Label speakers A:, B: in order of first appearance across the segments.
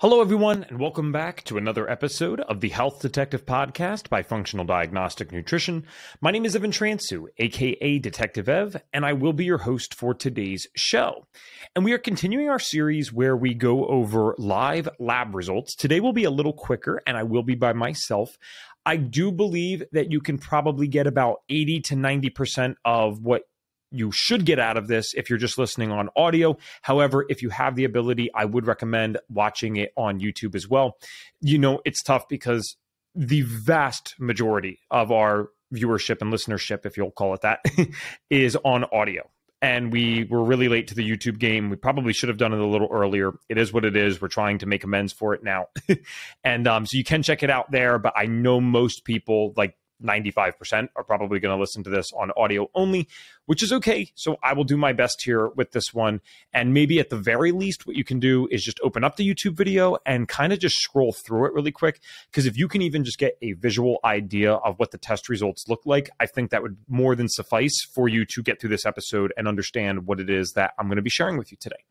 A: Hello, everyone, and welcome back to another episode of the Health Detective Podcast by Functional Diagnostic Nutrition. My name is Evan Transue, aka Detective Ev, and I will be your host for today's show. And we are continuing our series where we go over live lab results. Today will be a little quicker, and I will be by myself. I do believe that you can probably get about 80 to 90% of what you should get out of this if you're just listening on audio. However, if you have the ability, I would recommend watching it on YouTube as well. You know, it's tough because the vast majority of our viewership and listenership, if you'll call it that, is on audio. And we were really late to the YouTube game. We probably should have done it a little earlier. It is what it is. We're trying to make amends for it now. and um, so you can check it out there. But I know most people, like 95% are probably going to listen to this on audio only, which is okay. So I will do my best here with this one. And maybe at the very least, what you can do is just open up the YouTube video and kind of just scroll through it really quick. Because if you can even just get a visual idea of what the test results look like, I think that would more than suffice for you to get through this episode and understand what it is that I'm going to be sharing with you today.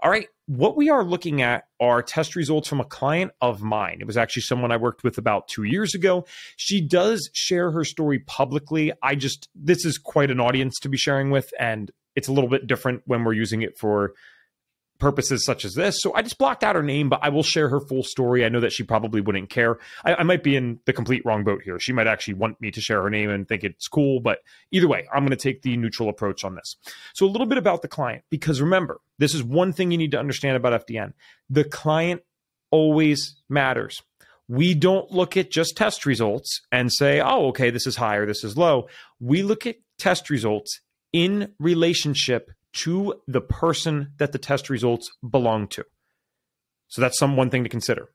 A: All right, what we are looking at are test results from a client of mine. It was actually someone I worked with about two years ago. She does share her story publicly. I just, this is quite an audience to be sharing with, and it's a little bit different when we're using it for purposes such as this. So I just blocked out her name, but I will share her full story. I know that she probably wouldn't care. I, I, might be in the complete wrong boat here. She might actually want me to share her name and think it's cool, but either way, I'm going to take the neutral approach on this. So a little bit about the client, because remember, this is one thing you need to understand about FDN. The client always matters. We don't look at just test results and say, oh, okay, this is high or this is low. We look at test results in relationship to the person that the test results belong to. So that's some one thing to consider.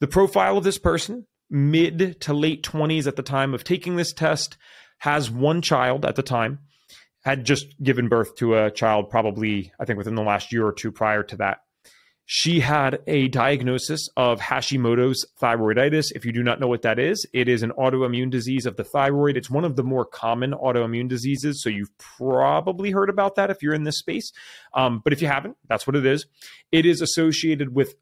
A: The profile of this person, mid to late 20s at the time of taking this test, has one child at the time, had just given birth to a child probably, I think, within the last year or two prior to that. She had a diagnosis of Hashimoto's thyroiditis. If you do not know what that is, it is an autoimmune disease of the thyroid. It's one of the more common autoimmune diseases. So you've probably heard about that if you're in this space. Um, but if you haven't, that's what it is. It is associated with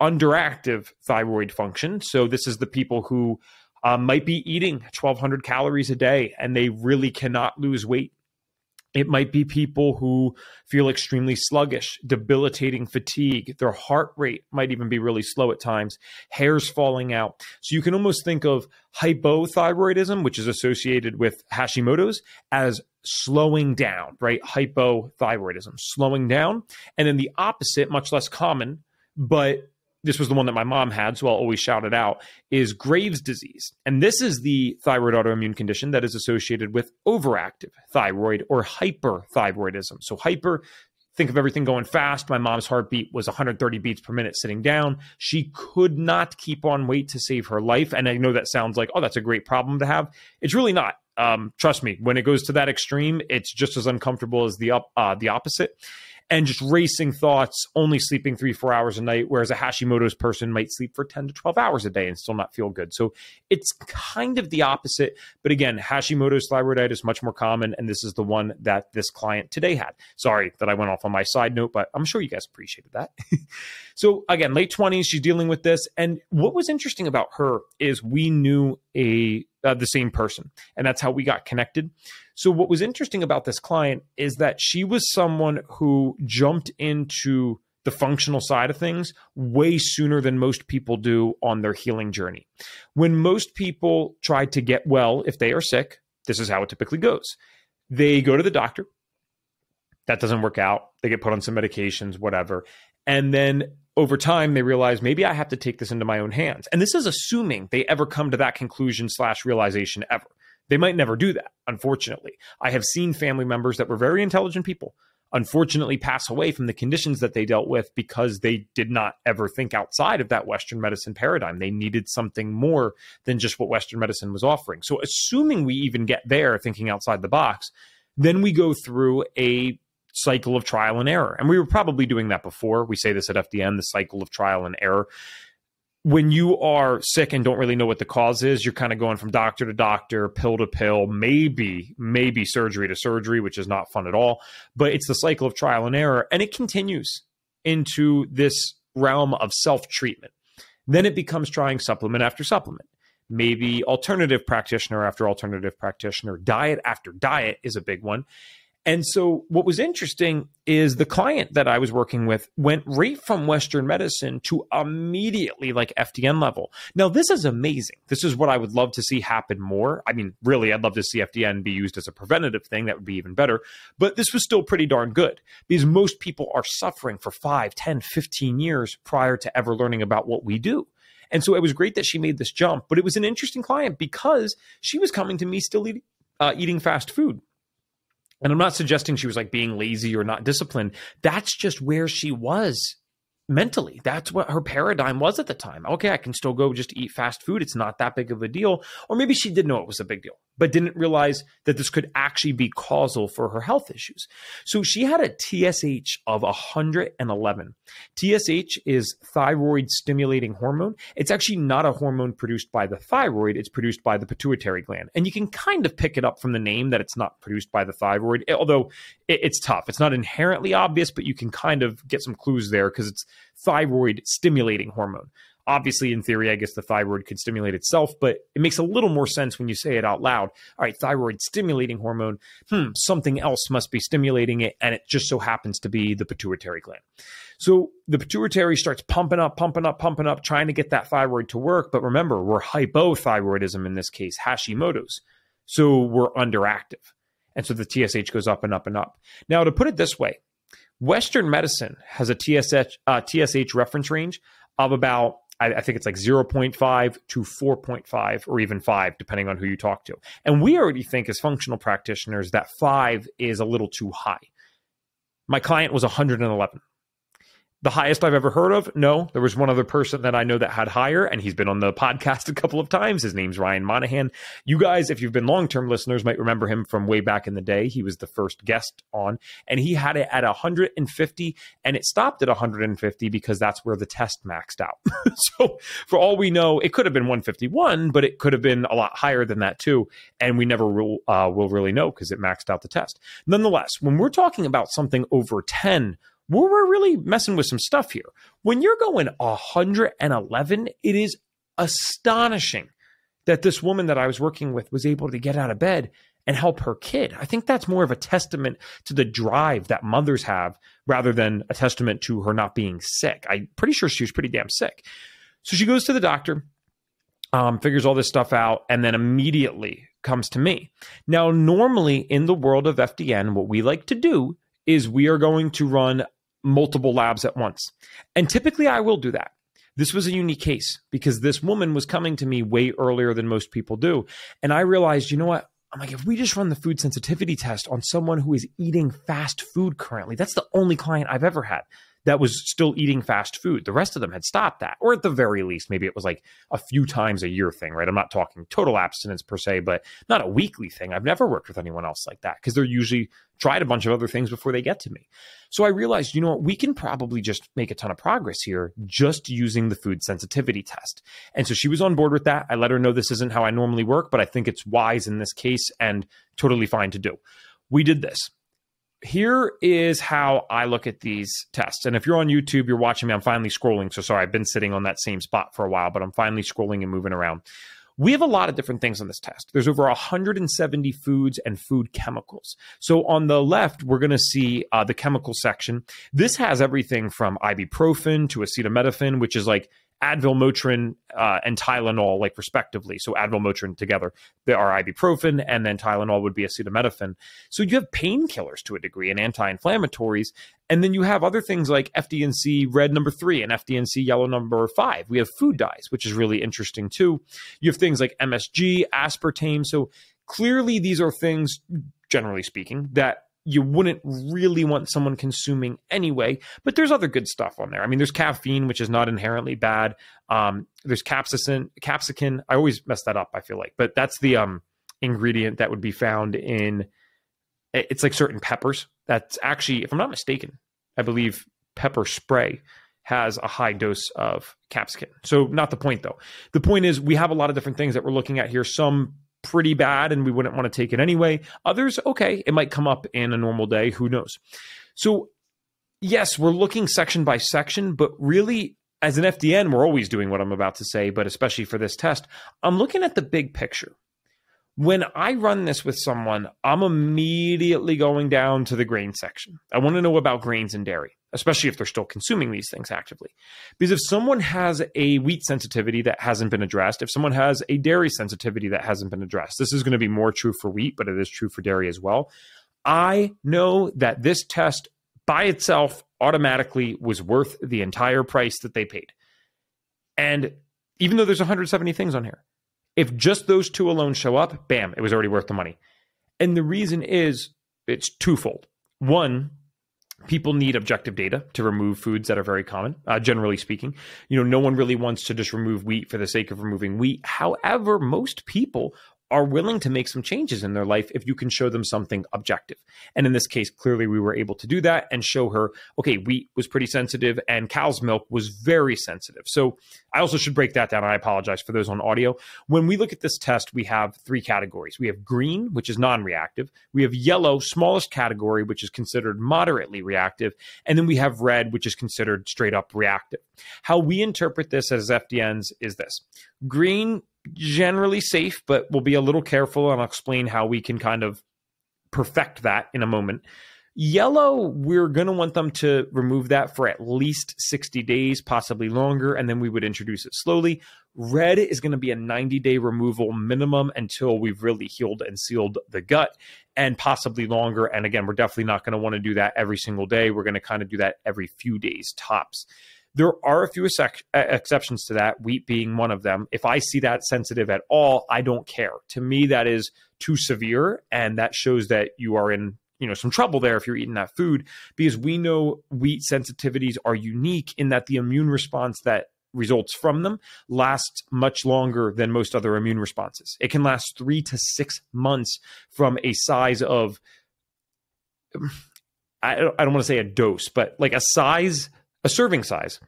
A: underactive thyroid function. So this is the people who uh, might be eating 1,200 calories a day and they really cannot lose weight it might be people who feel extremely sluggish, debilitating fatigue. Their heart rate might even be really slow at times, hairs falling out. So you can almost think of hypothyroidism, which is associated with Hashimoto's, as slowing down, right? Hypothyroidism, slowing down. And then the opposite, much less common, but this was the one that my mom had, so I'll always shout it out, is Graves' disease. And this is the thyroid autoimmune condition that is associated with overactive thyroid or hyperthyroidism. So, hyper, think of everything going fast. My mom's heartbeat was 130 beats per minute sitting down. She could not keep on weight to save her life. And I know that sounds like, oh, that's a great problem to have. It's really not. Um, trust me, when it goes to that extreme, it's just as uncomfortable as the up, uh, the opposite and just racing thoughts, only sleeping three, four hours a night, whereas a Hashimoto's person might sleep for 10 to 12 hours a day and still not feel good. So it's kind of the opposite. But again, Hashimoto's thyroiditis much more common, and this is the one that this client today had. Sorry that I went off on my side note, but I'm sure you guys appreciated that. so again, late 20s, she's dealing with this. And what was interesting about her is we knew a uh, the same person, and that's how we got connected. So, what was interesting about this client is that she was someone who jumped into the functional side of things way sooner than most people do on their healing journey. When most people try to get well if they are sick, this is how it typically goes. They go to the doctor. That doesn't work out. They get put on some medications, whatever. And then over time, they realize maybe I have to take this into my own hands. And this is assuming they ever come to that conclusion slash realization ever. They might never do that, unfortunately. I have seen family members that were very intelligent people unfortunately pass away from the conditions that they dealt with because they did not ever think outside of that Western medicine paradigm. They needed something more than just what Western medicine was offering. So, assuming we even get there thinking outside the box, then we go through a cycle of trial and error. And we were probably doing that before. We say this at FDN the cycle of trial and error when you are sick and don't really know what the cause is, you're kind of going from doctor to doctor, pill to pill, maybe, maybe surgery to surgery, which is not fun at all. But it's the cycle of trial and error. And it continues into this realm of self treatment. Then it becomes trying supplement after supplement. Maybe alternative practitioner after alternative practitioner, diet after diet is a big one. And so, what was interesting is the client that I was working with went right from Western medicine to immediately like FDN level. Now, this is amazing. This is what I would love to see happen more. I mean, really, I'd love to see FDN be used as a preventative thing. That would be even better. But this was still pretty darn good because most people are suffering for 5, 10, 15 years prior to ever learning about what we do. And so it was great that she made this jump, but it was an interesting client because she was coming to me still uh, eating fast food and I'm not suggesting she was like being lazy or not disciplined. That's just where she was mentally. That's what her paradigm was at the time. Okay, I can still go just eat fast food. It's not that big of a deal. Or maybe she did know it was a big deal, but didn't realize that this could actually be causal for her health issues. So she had a TSH of 111. TSH is thyroid stimulating hormone. It's actually not a hormone produced by the thyroid, it's produced by the pituitary gland. And you can kind of pick it up from the name that it's not produced by the thyroid, eh, although it's tough. It's not inherently obvious, but you can kind of get some clues there because it's thyroid stimulating hormone. Obviously, in theory, I guess the thyroid could stimulate itself, but it makes a little more sense when you say it out loud. All right, thyroid stimulating hormone. Hmm, something else must be stimulating it, and it just so happens to be the pituitary gland. So the pituitary starts pumping up, pumping up, pumping up, trying to get that thyroid to work. But remember, we're hypothyroidism in this case, Hashimoto's. So we're underactive. And so the TSH goes up and up and up. Now, to put it this way, Western medicine has a TSH, uh, TSH reference range of about, I, I think it's like 0.5 to 4.5 or even 5, depending on who you talk to. And we already think as functional practitioners that 5 is a little too high. My client was 111 the highest I've ever heard of? No. There was one other person that I know that had higher, and he's been on the podcast a couple of times. His name's Ryan Monahan. You guys, if you've been long term listeners, might remember him from way back in the day. He was the first guest on, and he had it at 150, and it stopped at 150 because that's where the test maxed out. so, for all we know, it could have been 151, but it could have been a lot higher than that too. And we never will, uh, will really know because it maxed out the test. Nonetheless, when we're talking about something over 10, we're really messing with some stuff here. When you're going 111, it is astonishing that this woman that I was working with was able to get out of bed and help her kid. I think that's more of a testament to the drive that mothers have rather than a testament to her not being sick. I'm pretty sure she was pretty damn sick. So she goes to the doctor, um, figures all this stuff out, and then immediately comes to me. Now, normally in the world of FDN, what we like to do is we are going to run multiple labs at once. And typically I will do that. This was a unique case because this woman was coming to me way earlier than most people do. And I realized, you know what? I'm like, if we just run the food sensitivity test on someone who is eating fast food currently, that's the only client I've ever had that was still eating fast food. The rest of them had stopped that, or at the very least, maybe it was like a few times a year thing, right? I'm not talking total abstinence per se, but not a weekly thing. I've never worked with anyone else like that because they're usually tried a bunch of other things before they get to me. So I realized, you know what, we can probably just make a ton of progress here just using the food sensitivity test. And so she was on board with that. I let her know this isn't how I normally work, but I think it's wise in this case and totally fine to do. We did this here is how I look at these tests. And if you're on YouTube, you're watching me, I'm finally scrolling. So sorry, I've been sitting on that same spot for a while, but I'm finally scrolling and moving around. We have a lot of different things on this test. There's over 170 foods and food chemicals. So on the left, we're going to see uh, the chemical section. This has everything from ibuprofen to acetaminophen, which is like Advil, Motrin, uh, and Tylenol, like respectively. So Advil, Motrin together, there are ibuprofen, and then Tylenol would be acetaminophen. So you have painkillers to a degree and anti-inflammatories, and then you have other things like FD&C red number three and FD&C yellow number five. We have food dyes, which is really interesting too. You have things like MSG, aspartame. So clearly, these are things, generally speaking, that you wouldn't really want someone consuming anyway. But there's other good stuff on there. I mean, there's caffeine, which is not inherently bad. Um, there's capsaicin, capsicin. I always mess that up. I feel like, but that's the um, ingredient that would be found in. It's like certain peppers. That's actually, if I'm not mistaken, I believe pepper spray has a high dose of capsicum. So not the point though. The point is we have a lot of different things that we're looking at here. Some pretty bad and we wouldn't want to take it anyway. Others, okay, it might come up in a normal day. Who knows? So yes, we're looking section by section, but really, as an FDN, we're always doing what I'm about to say, but especially for this test, I'm looking at the big picture. When I run this with someone, I'm immediately going down to the grain section. I want to know about grains and dairy, especially if they're still consuming these things actively. Because if someone has a wheat sensitivity that hasn't been addressed, if someone has a dairy sensitivity that hasn't been addressed, this is going to be more true for wheat, but it is true for dairy as well. I know that this test by itself automatically was worth the entire price that they paid. And even though there's 170 things on here, if just those two alone show up, bam, it was already worth the money. And the reason is it's twofold. One, people need objective data to remove foods that are very common uh, generally speaking. You know no one really wants to just remove wheat for the sake of removing wheat. However most people are willing to make some changes in their life if you can show them something objective. And in this case, clearly we were able to do that and show her, okay, wheat was pretty sensitive and cow's milk was very sensitive. So I also should break that down. I apologize for those on audio. When we look at this test, we have three categories. We have green, which is non reactive. We have yellow, smallest category, which is considered moderately reactive. And then we have red, which is considered straight up reactive. How we interpret this as FDNs is this green generally safe, but we'll be a little careful and I'll explain how we can kind of perfect that in a moment. Yellow, we're going to want them to remove that for at least 60 days, possibly longer, and then we would introduce it slowly. Red is going to be a 90 day removal minimum until we've really healed and sealed the gut, and possibly longer. And again, we're definitely not going to want to do that every single day. We're going to kind of do that every few days tops. There are a few exceptions to that, wheat being one of them. If I see that sensitive at all, I don't care. To me, that is too severe, and that shows that you are in you know some trouble there if you're eating that food because we know wheat sensitivities are unique in that the immune response that results from them lasts much longer than most other immune responses. It can last three to six months from a size of, I don't, I don't want to say a dose, but like a size a serving size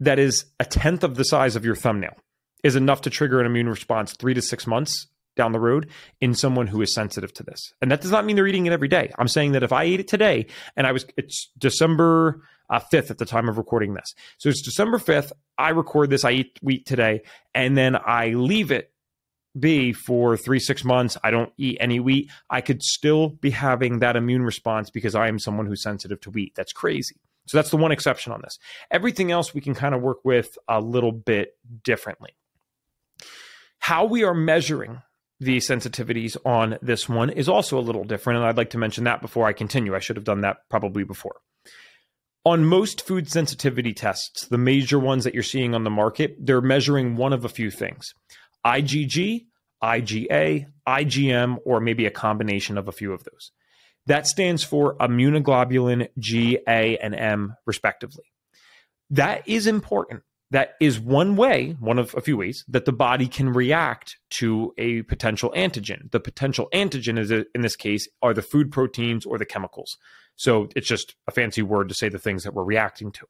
A: that is a tenth of the size of your thumbnail is enough to trigger an immune response three to six months down the road in someone who is sensitive to this. And that does not mean they're eating it every day. I'm saying that if I ate it today and I was, it's December uh, 5th at the time of recording this. So it's December 5th. I record this, I eat wheat today, and then I leave it be for three, six months. I don't eat any wheat. I could still be having that immune response because I am someone who's sensitive to wheat. That's crazy. So that's the one exception on this. Everything else we can kind of work with a little bit differently. How we are measuring the sensitivities on this one is also a little different. And I'd like to mention that before I continue. I should have done that probably before. On most food sensitivity tests, the major ones that you're seeing on the market, they're measuring one of a few things IgG, IgA, IgM, or maybe a combination of a few of those. That stands for immunoglobulin G, A, and M, respectively. That is important. That is one way, one of a few ways, that the body can react to a potential antigen. The potential antigen is, in this case, are the food proteins or the chemicals. So it's just a fancy word to say the things that we're reacting to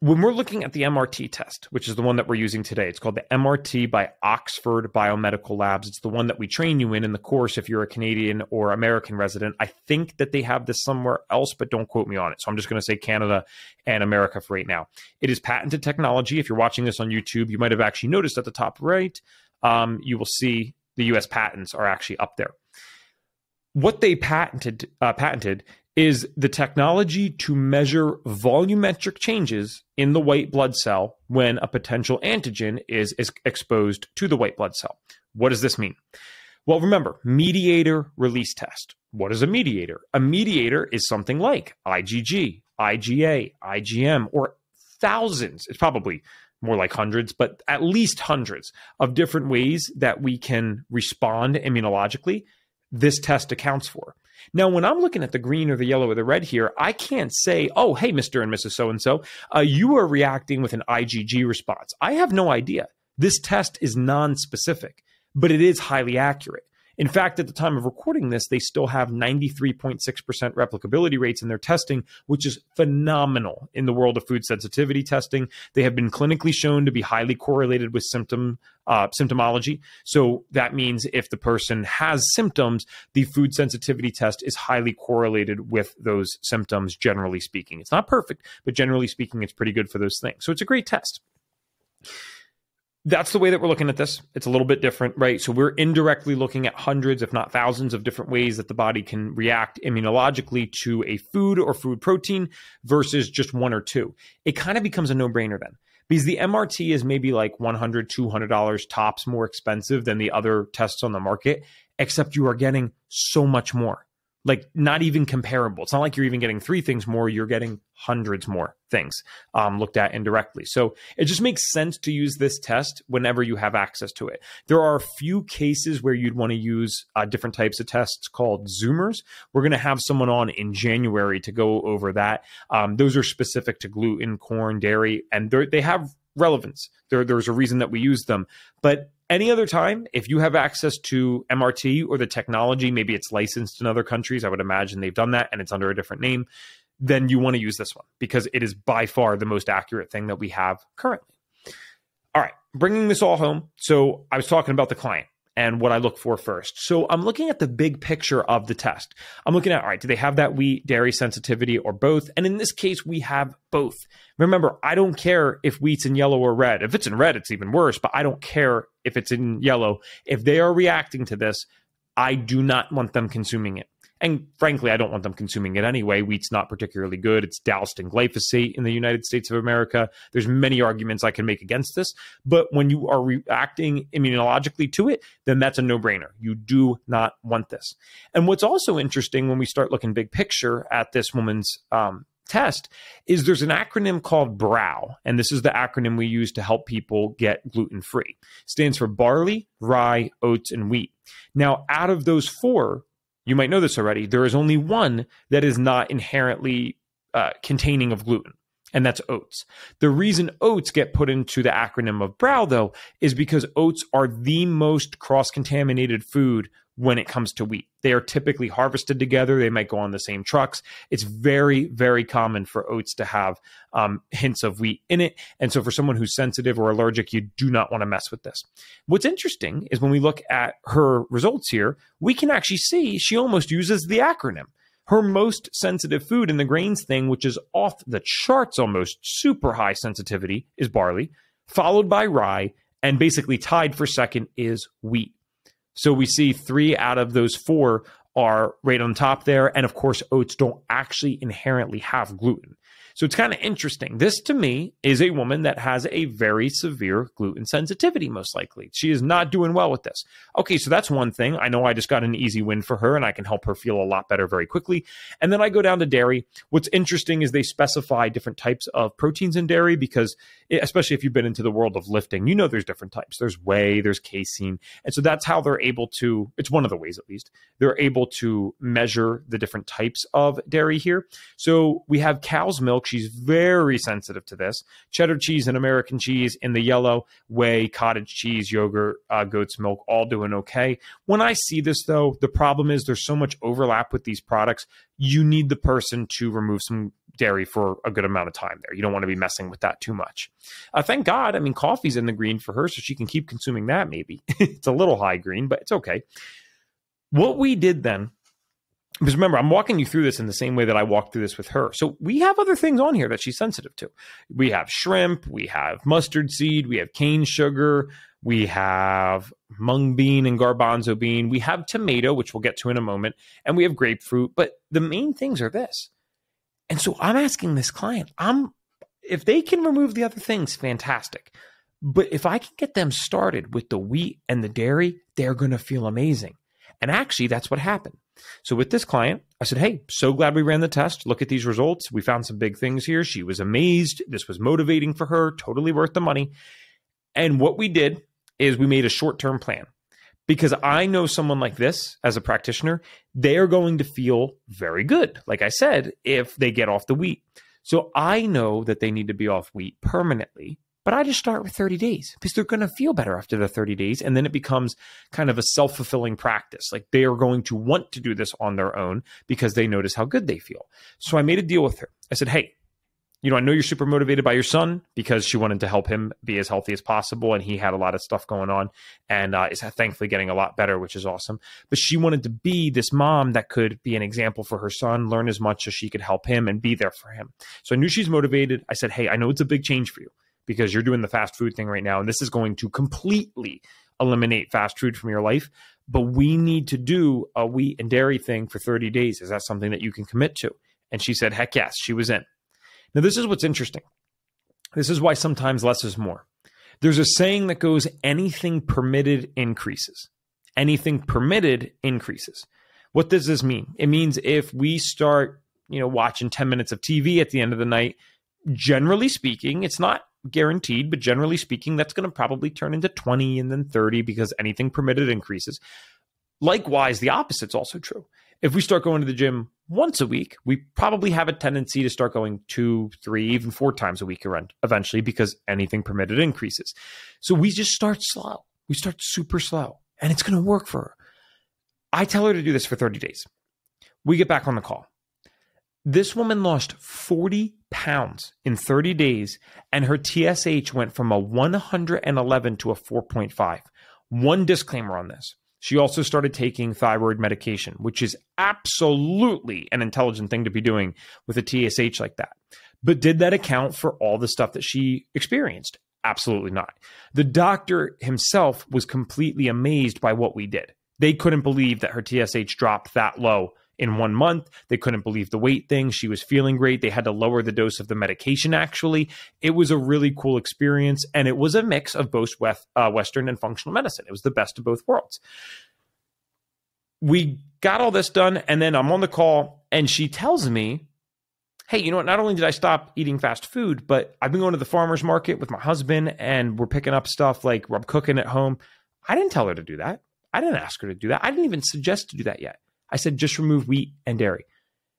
A: when we're looking at the MRT test, which is the one that we're using today, it's called the MRT by Oxford Biomedical Labs. It's the one that we train you in in the course if you're a Canadian or American resident. I think that they have this somewhere else, but don't quote me on it. So I'm just going to say Canada and America for right now. It is patented technology. If you're watching this on YouTube, you might have actually noticed at the top right, um, you will see the US patents are actually up there. What they patented uh, patented is the technology to measure volumetric changes in the white blood cell when a potential antigen is, is exposed to the white blood cell. What does this mean? Well, remember, mediator release test. What is a mediator? A mediator is something like IgG, IgA, IgM, or thousands. It's probably more like hundreds, but at least hundreds of different ways that we can respond immunologically. This test accounts for. Now, when I'm looking at the green or the yellow or the red here, I can't say, oh, hey, Mr. and Mrs. So and so, uh, you are reacting with an IgG response. I have no idea. This test is non specific, but it is highly accurate. In fact, at the time of recording this, they still have 93.6% replicability rates in their testing, which is phenomenal in the world of food sensitivity testing. They have been clinically shown to be highly correlated with symptom uh, symptomology. So that means if the person has symptoms, the food sensitivity test is highly correlated with those symptoms, generally speaking. It's not perfect, but generally speaking, it's pretty good for those things. So it's a great test that's the way that we're looking at this. It's a little bit different, right? So we're indirectly looking at hundreds, if not thousands, of different ways that the body can react immunologically to a food or food protein versus just one or two. It kind of becomes a no brainer then because the MRT is maybe like $100, $200 tops more expensive than the other tests on the market, except you are getting so much more like not even comparable. It's not like you're even getting three things more, you're getting hundreds more things um, looked at indirectly. So it just makes sense to use this test whenever you have access to it. There are a few cases where you'd want to use uh, different types of tests called Zoomers. We're going to have someone on in January to go over that. Um, those are specific to gluten, corn, dairy, and they have relevance. There, there's a reason that we use them. But any other time, if you have access to MRT or the technology, maybe it's licensed in other countries, I would imagine they've done that and it's under a different name, then you want to use this one because it is by far the most accurate thing that we have currently. All right, bringing this all home. So I was talking about the client and what I look for first. So I'm looking at the big picture of the test. I'm looking at, all right, do they have that wheat dairy sensitivity or both? And in this case, we have both. Remember, I don't care if wheat's in yellow or red. If it's in red, it's even worse, but I don't care if it's in yellow. If they are reacting to this, I do not want them consuming it. And frankly, I don't want them consuming it anyway. Wheat's not particularly good. It's doused in glyphosate in the United States of America. There's many arguments I can make against this. But when you are reacting immunologically to it, then that's a no brainer. You do not want this. And what's also interesting when we start looking big picture at this woman's um, test is there's an acronym called BROW, and this is the acronym we use to help people get gluten free. Stands for barley, rye, oats, and wheat. Now, out of those four, you might know this already, there is only one that is not inherently uh, containing of gluten, and that's oats. The reason oats get put into the acronym of BROW, though, is because oats are the most cross contaminated food when it comes to wheat. They are typically harvested together. They might go on the same trucks. It's very, very common for oats to have um, hints of wheat in it. And so, for someone who's sensitive or allergic, you do not want to mess with this. What's interesting is when we look at her results here, we can actually see she almost uses the acronym. Her most sensitive food in the grains thing, which is off the charts almost, super high sensitivity, is barley, followed by rye, and basically tied for second is wheat. So we see three out of those four are right on top there. And of course, oats don't actually inherently have gluten. So it's kind of interesting. This to me is a woman that has a very severe gluten sensitivity, most likely. She is not doing well with this. Okay, so that's one thing. I know I just got an easy win for her and I can help her feel a lot better very quickly. And then I go down to dairy. What's interesting is they specify different types of proteins in dairy because, especially if you've been into the world of lifting, you know there's different types. There's whey, there's casein. And so that's how they're able to, it's one of the ways at least, they're able to measure the different types of dairy here. So we have cow's milk She's very sensitive to this. Cheddar cheese and American cheese in the yellow, whey, cottage cheese, yogurt, uh, goat's milk, all doing okay. When I see this, though, the problem is there's so much overlap with these products. You need the person to remove some dairy for a good amount of time there. You don't want to be messing with that too much. Uh, thank God. I mean, coffee's in the green for her, so she can keep consuming that maybe. it's a little high green, but it's okay. What we did then because remember, I'm walking you through this in the same way that I walked through this with her. So we have other things on here that she's sensitive to. We have shrimp, we have mustard seed, we have cane sugar, we have mung bean and garbanzo bean, we have tomato, which we'll get to in a moment, and we have grapefruit. But the main things are this. And so I'm asking this client, I'm if they can remove the other things, fantastic. But if I can get them started with the wheat and the dairy, they're going to feel amazing. And actually, that's what happened. So with this client, I said, Hey, so glad we ran the test. Look at these results. We found some big things here. She was amazed. This was motivating for her, totally worth the money. And what we did is we made a short term plan because I know someone like this as a practitioner, they are going to feel very good, like I said, if they get off the wheat. So I know that they need to be off wheat permanently But I just start with 30 days because they're going to feel better after the 30 days. And then it becomes kind of a self fulfilling practice. Like they are going to want to do this on their own because they notice how good they feel. So I made a deal with her. I said, Hey, you know, I know you're super motivated by your son because she wanted to help him be as healthy as possible. And he had a lot of stuff going on and uh, is thankfully getting a lot better, which is awesome. But she wanted to be this mom that could be an example for her son, learn as much as she could help him and be there for him. So I knew she's motivated. I said, Hey, I know it's a big change for you because you're doing the fast food thing right now. And this is going to completely eliminate fast food from your life. But we need to do a wheat and dairy thing for 30 days. Is that something that you can commit to? And she said, Heck yes, she was in. Now, this is what's interesting. This is why sometimes less is more. There's a saying that goes anything permitted increases. Anything permitted increases. What does this mean? It means if we start, you know, watching 10 minutes of TV at the end of the night, generally speaking, it's not guaranteed, but generally speaking, that's going to probably turn into 20 and then 30 because anything permitted increases. Likewise, the opposite's also true. If we start going to the gym once a week, we probably have a tendency to start going two, three, even four times a week around eventually because anything permitted increases. So we just start slow. We start super slow and it's going to work for her. I tell her to do this for 30 days. We get back on the call. This woman lost 40 pounds in 30 days and her TSH went from a 111 to a 4.5. One disclaimer on this she also started taking thyroid medication, which is absolutely an intelligent thing to be doing with a TSH like that. But did that account for all the stuff that she experienced? Absolutely not. The doctor himself was completely amazed by what we did. They couldn't believe that her TSH dropped that low in one month. They couldn't believe the weight thing. She was feeling great. They had to lower the dose of the medication, actually. It was a really cool experience. And it was a mix of both uh, Western and functional medicine. It was the best of both worlds. We got all this done. And then I'm on the call, and she tells me, Hey, you know what? Not only did I stop eating fast food, but I've been going to the farmer's market with my husband and we're picking up stuff like I'm cooking at home. I didn't tell her to do that. I didn't ask her to do that. I didn't even suggest to do that yet. I said, just remove wheat and dairy.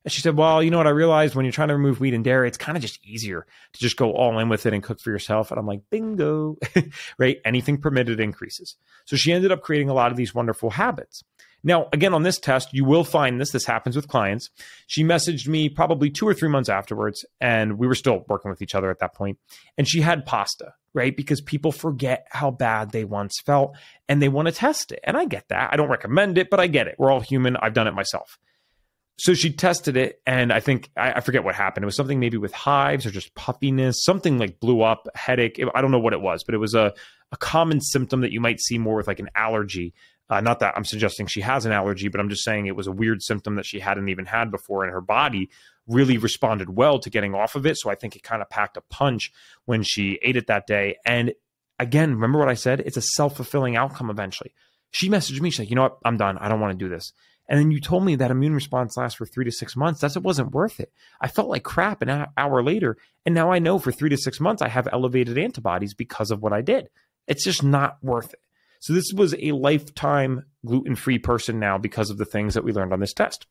A: And she said, well, you know what? I realized when you're trying to remove wheat and dairy, it's kind of just easier to just go all in with it and cook for yourself. And I'm like, bingo, right? Anything permitted increases. So she ended up creating a lot of these wonderful habits. Now, again, on this test, you will find this. This happens with clients. She messaged me probably two or three months afterwards, and we were still working with each other at that point. And she had pasta, right? Because people forget how bad they once felt and they want to test it. And I get that. I don't recommend it, but I get it. We're all human. I've done it myself. So she tested it, and I think I, I forget what happened. It was something maybe with hives or just puffiness, something like blew up, headache. I don't know what it was, but it was a, a common symptom that you might see more with like an allergy uh, not that I'm suggesting she has an allergy, but I'm just saying it was a weird symptom that she hadn't even had before, in her body really responded well to getting off of it. So I think it kind of packed a punch when she ate it that day. And again, remember what I said? It's a self fulfilling outcome eventually. She messaged me, she's like, you know what? I'm done. I don't want to do this. And then you told me that immune response lasts for three to six months. That's it wasn't worth it. I felt like crap an hour later. And now I know for three to six months I have elevated antibodies because of what I did. It's just not worth it. So this was a lifetime gluten free person now because of the things that we learned on this test.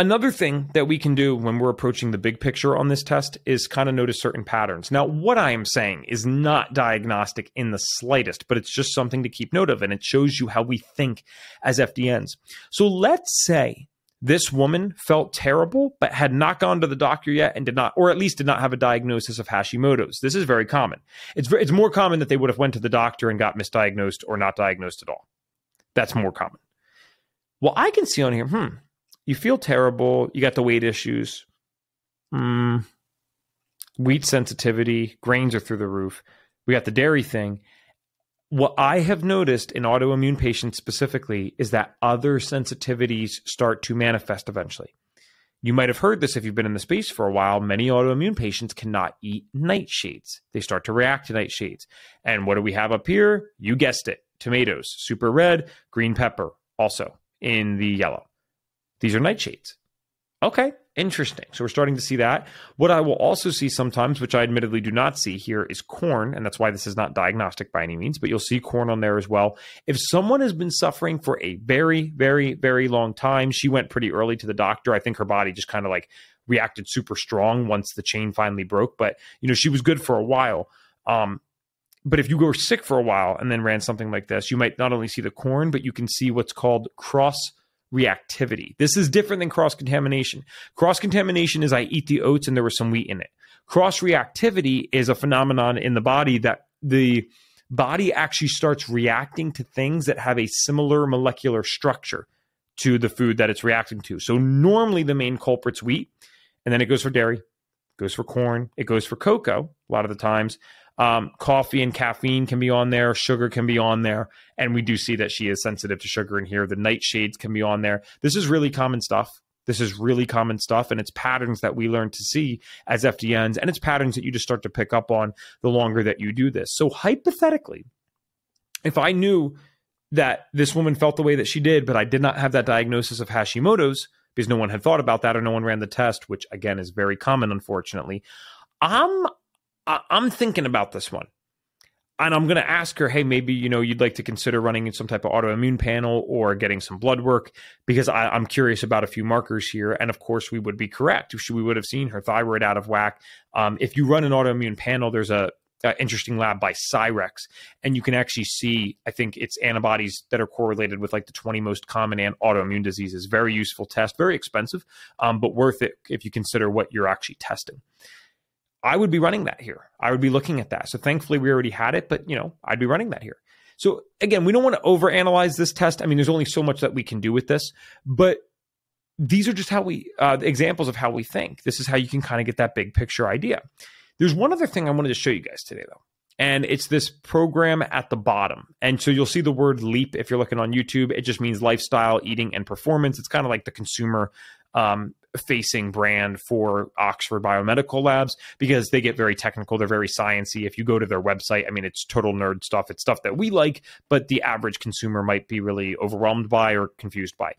A: Another thing that we can do when we're approaching the big picture on this test is kind of notice certain patterns. Now, what I am saying is not diagnostic in the slightest, but it's just something to keep note of, and it shows you how we think as FDNs. So let's say this woman felt terrible, but had not gone to the doctor yet and did not, or at least did not have a diagnosis of Hashimoto's. This is very common. It's, it's more common that they would have went to the doctor and got misdiagnosed or not diagnosed at all. That's more common. Well, I can see on here, hmm, you feel terrible. You got the weight issues. Hmm, wheat sensitivity, grains are through the roof. We got the dairy thing what I have noticed in autoimmune patients specifically is that other sensitivities start to manifest eventually. You might have heard this if you've been in the space for a while. Many autoimmune patients cannot eat nightshades. They start to react to nightshades. And what do we have up here? You guessed it tomatoes, super red, green pepper, also in the yellow. These are nightshades. Okay, Interesting. So we're starting to see that. What I will also see sometimes, which I admittedly do not see here, is corn. And that's why this is not diagnostic by any means, but you'll see corn on there as well. If someone has been suffering for a very, very, very long time, she went pretty early to the doctor. I think her body just kind of like reacted super strong once the chain finally broke. But you know, she was good for a while. Um, but if you were sick for a while and then ran something like this, you might not only see the corn, but you can see what's called cross reactivity. This is different than cross contamination. Cross contamination is I eat the oats and there was some wheat in it. Cross reactivity is a phenomenon in the body that the body actually starts reacting to things that have a similar molecular structure to the food that it's reacting to. So normally the main culprit's wheat, and then it goes for dairy, goes for corn, it goes for cocoa a lot of the times. Um, coffee and caffeine can be on there, sugar can be on there, and we do see that she is sensitive to sugar in here. The nightshades can be on there. This is really common stuff. This is really common stuff, and it's patterns that we learn to see as FDNs, and it's patterns that you just start to pick up on the longer that you do this. So, hypothetically, if I knew that this woman felt the way that she did, but I did not have that diagnosis of Hashimoto's because no one had thought about that or no one ran the test, which again is very common, unfortunately. I'm I'm thinking about this one and I'm going to ask her, hey, maybe you know you'd like to consider running some type of autoimmune panel or getting some blood work because I, am curious about a few markers here. And of course, we would be correct. We would have seen her thyroid out of whack. Um, if you run an autoimmune panel, there's a, interesting lab by Cyrex, and you can actually see. I think it's antibodies that are correlated with like the 20 most common autoimmune diseases. Very useful test, very expensive, um, but worth it if you consider what you're actually testing. I would be running that here. I would be looking at that. So thankfully we already had it, but you know, I'd be running that here. So again, we don't want to overanalyze this test. I mean, there's only so much that we can do with this, but these are just how we uh, examples of how we think. This is how you can kind of get that big picture idea. There's one other thing I wanted to show you guys today though. And it's this program at the bottom. And so you'll see the word LEAP if you're looking on YouTube. It just means lifestyle, eating, and performance. It's kind of like the consumer um, facing brand for Oxford Biomedical Labs because they get very technical. They're very sciency. If you go to their website, I mean, it's total nerd stuff. It's stuff that we like, but the average consumer might be really overwhelmed by or confused by.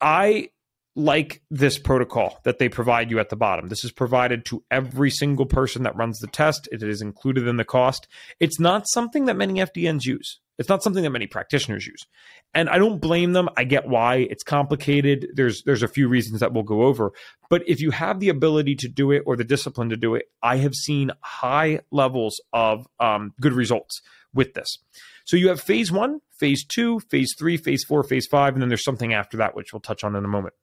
A: I like this protocol that they provide you at the bottom. This is provided to every single person that runs the test. It is included in the cost. It's not something that many FDNs use. It's not something that many practitioners use. And I don't blame them. I get why it's complicated. There's there's a few reasons that we'll go over. But if you have the ability to do it or the discipline to do it, I have seen high levels of um, good results with this. So you have phase one, phase two, phase three, phase four, phase five, and then there's something after that, which we'll touch on in a moment.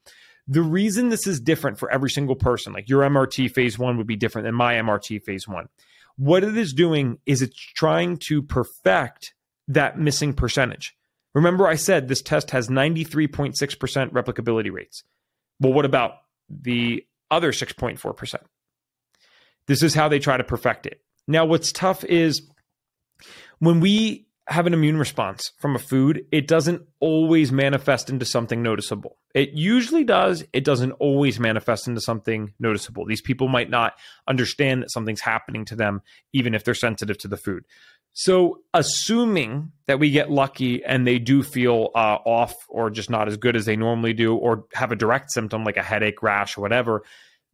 A: The reason this is different for every single person, like your MRT phase one would be different than my MRT phase one. What it is doing is it's trying to perfect that missing percentage. Remember, I said this test has 93.6% replicability rates. Well, what about the other 6.4%? This is how they try to perfect it. Now, what's tough is when we have an immune response from a food, it doesn't always manifest into something noticeable. It usually does. It doesn't always manifest into something noticeable. These people might not understand that something's happening to them, even if they're sensitive to the food. So, assuming that we get lucky and they do feel uh, off or just not as good as they normally do, or have a direct symptom like a headache, rash, or whatever,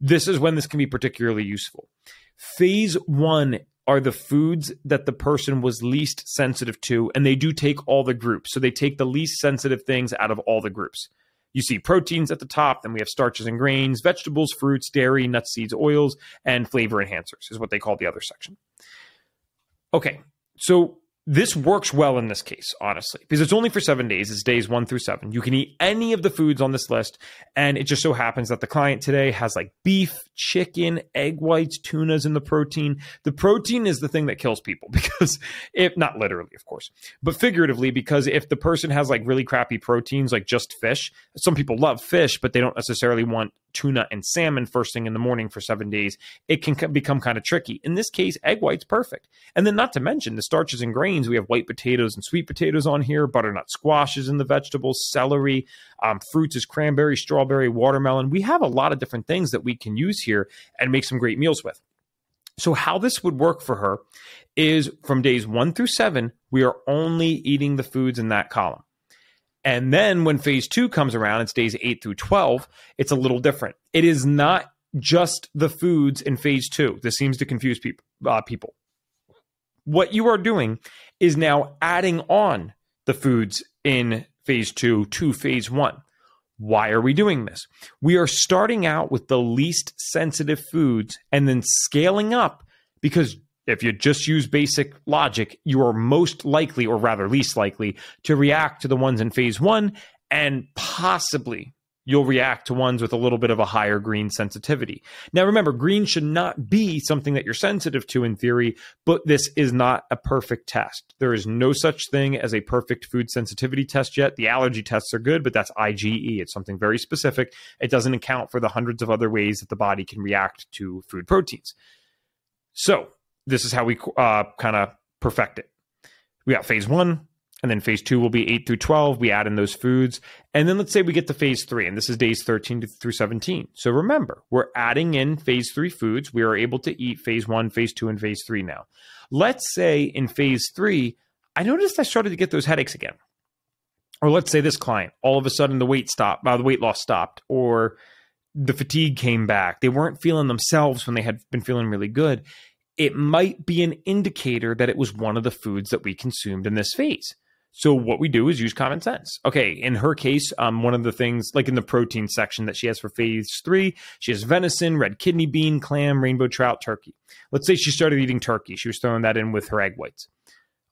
A: this is when this can be particularly useful. Phase one are the foods that the person was least sensitive to, and they do take all the groups. So, they take the least sensitive things out of all the groups. You see proteins at the top, then we have starches and grains, vegetables, fruits, dairy, nuts, seeds, oils, and flavor enhancers is what they call the other section. Okay, so this works well in this case, honestly, because it's only for seven days. It's days one through seven. You can eat any of the foods on this list. And it just so happens that the client today has like beef, chicken, egg whites, tunas in the protein. The protein is the thing that kills people because if not literally, of course, but figuratively, because if the person has like really crappy proteins, like just fish, some people love fish, but they don't necessarily want tuna and salmon first thing in the morning for seven days, it can become kind of tricky. In this case, egg white's perfect. And then, not to mention the starches and grains, we have white potatoes and sweet potatoes on here, butternut squashes in the vegetables, celery, um, fruits is cranberry, strawberry, watermelon. We have a lot of different things that we can use here and make some great meals with. So, how this would work for her is from days one through seven, we are only eating the foods in that column. And then when phase two comes around, it's days eight through 12, it's a little different. It is not just the foods in phase two. This seems to confuse people. Uh, people. What you are doing is now adding on the foods in phase two to phase one. Why are we doing this? We are starting out with the least sensitive foods and then scaling up because if you just use basic logic, you are most likely, or rather least likely, to react to the ones in phase one and possibly you'll react to ones with a little bit of a higher green sensitivity. Now, remember, green should not be something that you're sensitive to in theory, but this is not a perfect test. There is no such thing as a perfect food sensitivity test yet. The allergy tests are good, but that's IgE. It's something very specific. It doesn't account for the hundreds of other ways that the body can react to food proteins. So, this is how we uh, kind of perfect it. We got phase one, and then phase two will be 8 through 12. We add in those foods. And then let's say we get to phase three, and this is days 13 through 17. So remember, we're adding in phase three foods. We are able to eat phase one, phase two, and phase three now. Let's say in phase three, I noticed I started to get those headaches again. Or let's say this client, all of a sudden the weight stopped, uh, the weight loss stopped, or the fatigue came back. They weren't feeling themselves when they had been feeling really good. It might be an indicator that it was one of the foods that we consumed in this phase. So what we do is use common sense. Okay, in her case, um, one of the things, like in the protein section that she has for phase three, she has venison, red kidney bean, clam, rainbow trout, turkey. Let's say she started eating turkey. She was throwing that in with her egg whites.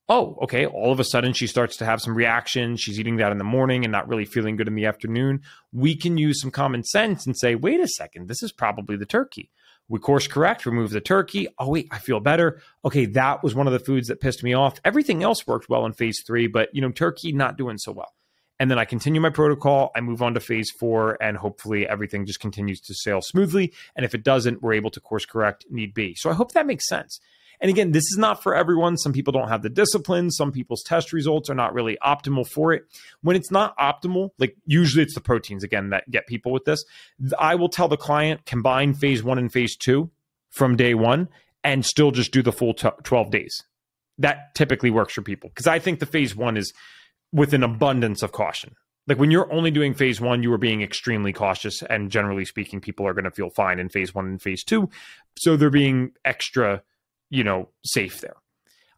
A: Oh, okay. All of a sudden, she starts to have some reaction. She's eating that in the morning and not really feeling good in the afternoon. We can use some common sense and say, wait a second, this is probably the turkey. We course correct, remove the turkey. Oh, wait, I feel better. Okay, that was one of the foods that pissed me off. Everything else worked well in phase three, but you know, turkey not doing so well. And then I continue my protocol. I move on to phase four, and hopefully everything just continues to sail smoothly. And if it doesn't, we're able to course correct need be. So I hope that makes sense. And again, this is not for everyone. Some people don't have the discipline. Some people's test results are not really optimal for it. When it's not optimal, like usually it's the proteins again that get people with this. I will tell the client combine phase one and phase two from day one and still just do the full t- 12 days. That typically works for people because I think the phase one is with an abundance of caution. Like when you're only doing phase one, you are being extremely cautious. And generally speaking, people are going to feel fine in phase one and phase two. So they're being extra you know, safe there.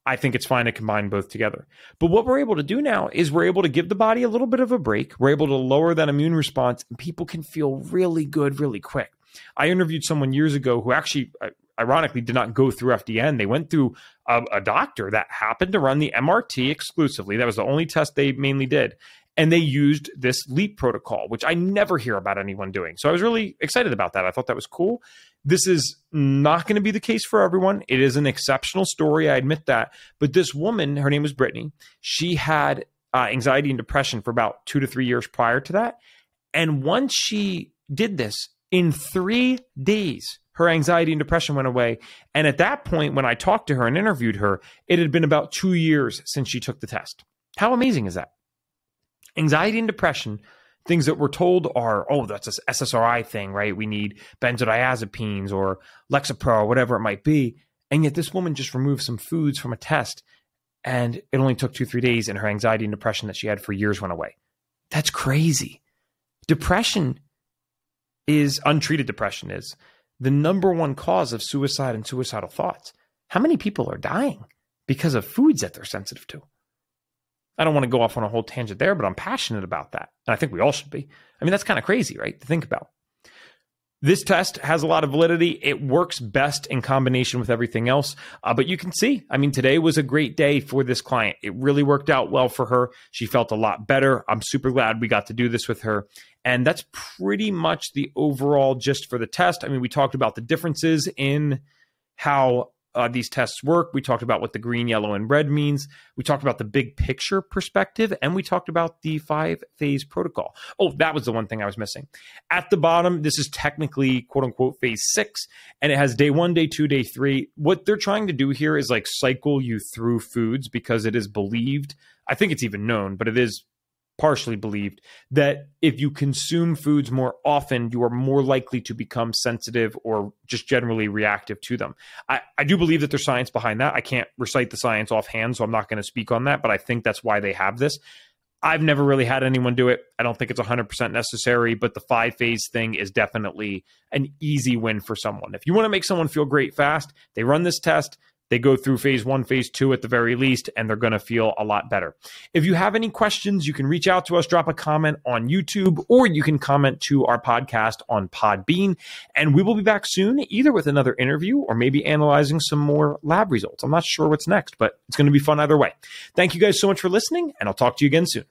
A: I think it's fine to combine both together. But what we're able to do now is we're able to give the body a little bit of a break. We're able to lower that immune response, and people can feel really good really quick. I interviewed someone years ago who actually, uh, ironically, did not go through FDN. They went through a, a doctor that happened to run the MRT exclusively. That was the only test they mainly did. And they used this LEAP protocol, which I never hear about anyone doing. So I was really excited about that. I thought that was cool. This is not going to be the case for everyone. It is an exceptional story. I admit that. But this woman, her name was Brittany, she had uh, anxiety and depression for about two to three years prior to that. And once she did this, in three days, her anxiety and depression went away. And at that point, when I talked to her and interviewed her, it had been about two years since she took the test. How amazing is that? Anxiety and depression things that we're told are, oh, that's a SSRI thing, right? We need benzodiazepines or Lexapro or whatever it might be. And yet this woman just removed some foods from a test and it only took two, three days and her anxiety and depression that she had for years went away. That's crazy. Depression is untreated depression is the number one cause of suicide and suicidal thoughts. How many people are dying because of foods that they're sensitive to? I don't want to go off on a whole tangent there, but I'm passionate about that. And I think we all should be. I mean, that's kind of crazy, right? To think about. This test has a lot of validity. It works best in combination with everything else. Uh, but you can see, I mean, today was a great day for this client. It really worked out well for her. She felt a lot better. I'm super glad we got to do this with her. And that's pretty much the overall gist for the test. I mean, we talked about the differences in how uh, these tests work. We talked about what the green, yellow, and red means. We talked about the big picture perspective, and we talked about the five phase protocol. Oh, that was the one thing I was missing. At the bottom, this is technically quote unquote phase six, and it has day one, day two, day three. What they're trying to do here is like cycle you through foods because it is believed. I think it's even known, but it is partially believed that if you consume foods more often, you are more likely to become sensitive or just generally reactive to them. I, I do believe that there's science behind that. I can't recite the science offhand, so I'm not going to speak on that, but I think that's why they have this. I've never really had anyone do it. I don't think it's 100% necessary, but the five phase thing is definitely an easy win for someone. If you want to make someone feel great fast, they run this test they go through phase one, phase two at the very least, and they're going to feel a lot better. If you have any questions, you can reach out to us, drop a comment on YouTube, or you can comment to our podcast on Podbean. And we will be back soon, either with another interview or maybe analyzing some more lab results. I'm not sure what's next, but it's going to be fun either way. Thank you guys so much for listening, and I'll talk to you again soon.